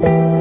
you.